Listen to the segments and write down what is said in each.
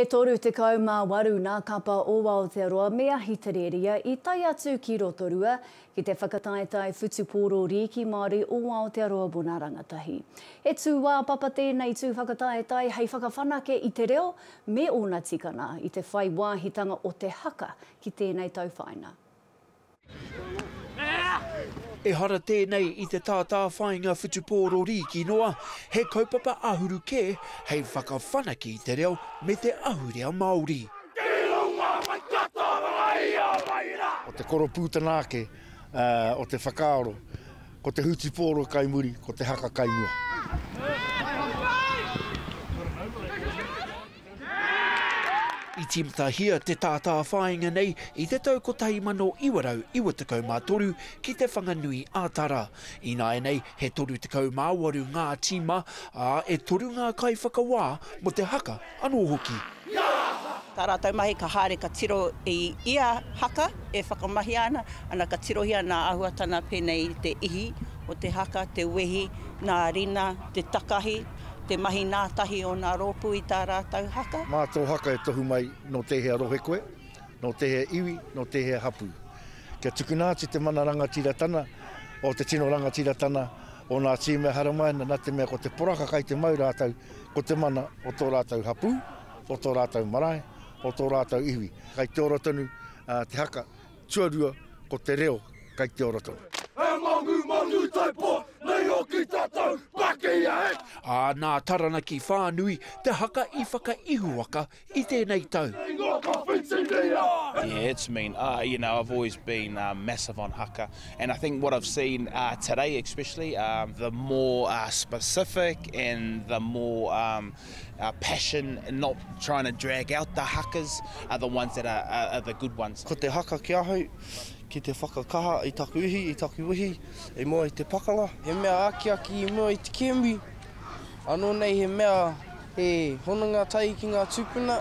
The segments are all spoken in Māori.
E 38 nā Kapa o Aotearoa me Ahitereria i tae atu ki Rotorua ki te whakataetae whutupōro rīki Māori o Aotearoa mōna rangatahi. He tūāpapa tēnei tū whakataetae hei whakawhanake i te reo me ōna tikanga i te whai wāhitanga o te haka ki tēnei tauwhāinga. Ehara tēnei i te tātāwhāinga whutupōrorī ki noa, he kaupapa āhuru kē hei whakawhanake i te reo me te ahurea Māori. Ko te koropūtanga ake o te whakaaro, ko te hutupōro kai muri, ko te haka kai mua. I tīmatahia te tātāwhāinga nei i te tau 1993 ki Te Whanganui a Tara. Ināianei he 38 ngā tīma, ā, e toru ngā kaiwhakawā mō te haka anō hoki. Tā rātou mahi ka haere ka tiro i ia haka e whakamahia ana, ana ka tirohia nā āhuatana pēnei i te ihi o te haka, te wehi, nā rina, te takahi, Te mahi nā tahi o nā rōpū i tā rātou haka. Mā tō haka e tohu mai nō tēhea rohe koe, nō tēhea iwi, nō tēhea hapū. Kia tukuna atu te mana rangatiratana o te tino rangatiratana o nā tīmea haramaina nā te mea ko te poraka kai te mau rātou ko te mana o tō rātou hapū, o tō rātou marae, o tō rātou iwi. Kai te ora tonu te haka Tuarua, ko te reo kei te ora tonu. He manu, manu taipo, nei oki tatou, pakia e! Ā, nā Taranaki whānui te haka i whakaihuwaka i tēnei tau. Nei ngō ka whitinia! Yeah, it's mean, uh, you know, I've always been uh, massive on haka, and I think what I've seen uh, today, especially, um, the more uh, specific and the more um, our passion and not trying to drag out the hakas are the ones that are, are, are the good ones. Ko te haka ki ahau, ki te whakakaha i taku ihi, i taku wehi, i mua i te pakanga. He mea akiaki i mua i te kēmu, anō nei he mea he hononga tahi ki ngā tūpuna.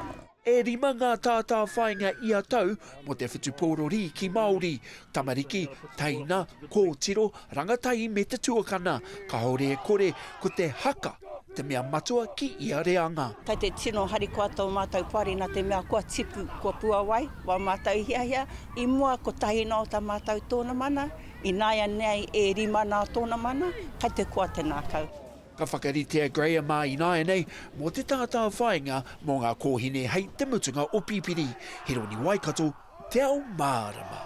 E rima ngā tātāwhāinga ia tau mō te whutupōro rīki Māori, tamariki, teina, kōtiro, rangatahi me te tuakana, kāore e kore, ko te haka te mea matua ki ia reanga. Kei te tino harikoa tō mātou poari nā te mea kua tipu, kua puawai wā mātou i hiahia, i mua kotahi nō tā mātou tōna mana, ināianeai e rima nā tōna mana, kei te koa te ngākau. Ka whakaritea Graham a ināianei mō te tātāwhāinga mō ngā kōhine hei te mutunga o Pipiri, Hironi Waikato, Te Ao Mārama.